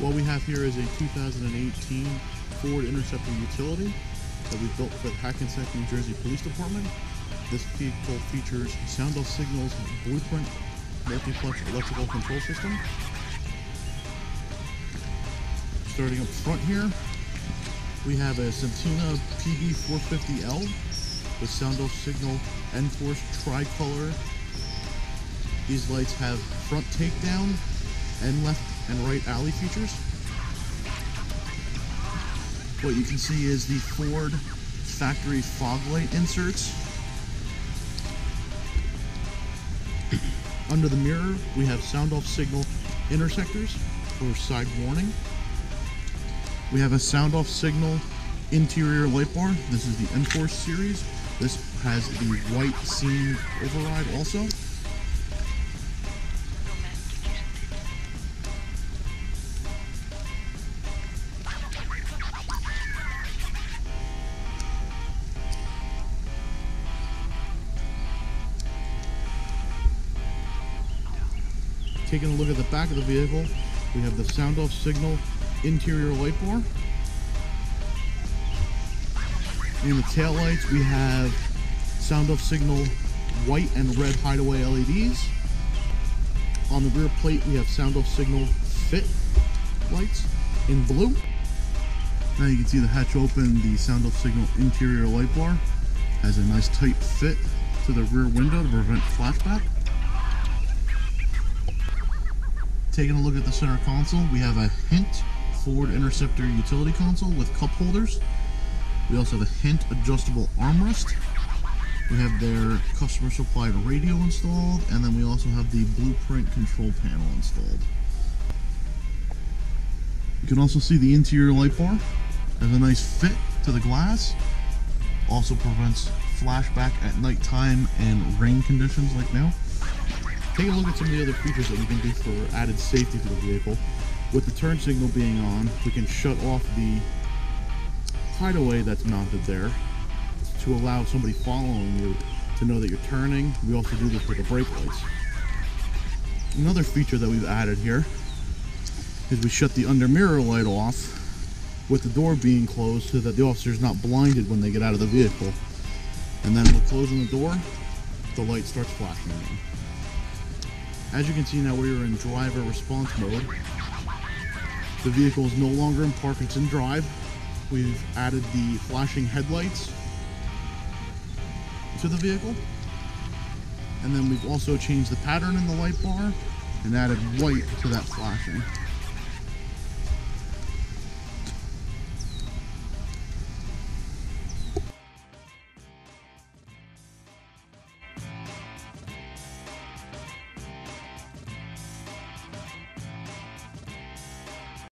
What we have here is a 2018 Ford Interceptor utility that we built for the Hackensack, New Jersey Police Department. This vehicle features Sound Off Signals Blueprint multiplex electrical control system. Starting up front here, we have a Setina PB450L with Sound Off Signal nForce tricolor. These lights have front takedown and left and right alley features. What you can see is the Ford factory fog light inserts. Under the mirror, we have sound off signal intersectors for side warning. We have a sound off signal interior light bar. This is the nForce series. This has the white scene override also. Taking a look at the back of the vehicle, we have the sound off signal interior light bar. In the tail lights, we have sound off signal white and red hideaway LEDs. On the rear plate, we have sound off signal fit lights in blue. Now you can see the hatch open, the sound off signal interior light bar has a nice tight fit to the rear window to prevent flashback. Taking a look at the center console, we have a Hint Ford Interceptor utility console with cup holders. We also have a Hint adjustable armrest. We have their customer supplied radio installed, and then we also have the blueprint control panel installed. You can also see the interior light bar has a nice fit to the glass. Also prevents flashback at nighttime and rain conditions like now. Take a look at some of the other features that we can do for added safety to the vehicle. With the turn signal being on, we can shut off the hideaway that's mounted there to allow somebody following you to know that you're turning. We also do this with the brake lights. Another feature that we've added here is we shut the under mirror light off with the door being closed so that the officer is not blinded when they get out of the vehicle. And then we're closing the door, the light starts flashing again. As you can see now we are in driver response mode. The vehicle is no longer in Parkinson Drive. We've added the flashing headlights to the vehicle. And then we've also changed the pattern in the light bar and added white to that flashing.